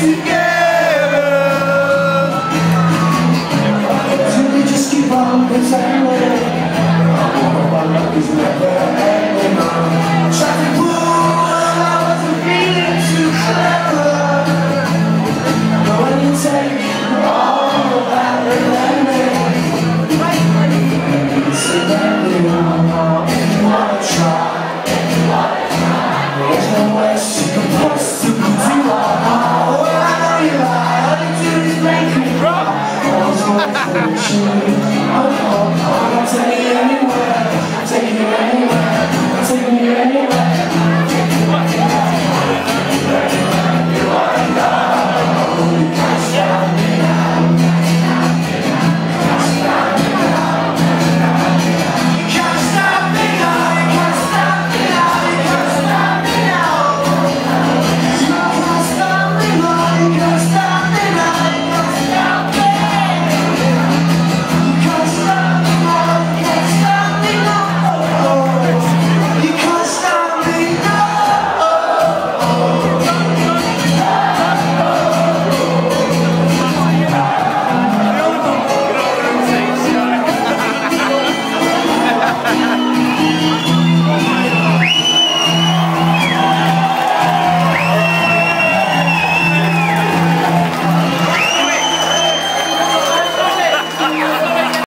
together oh, oh, oh,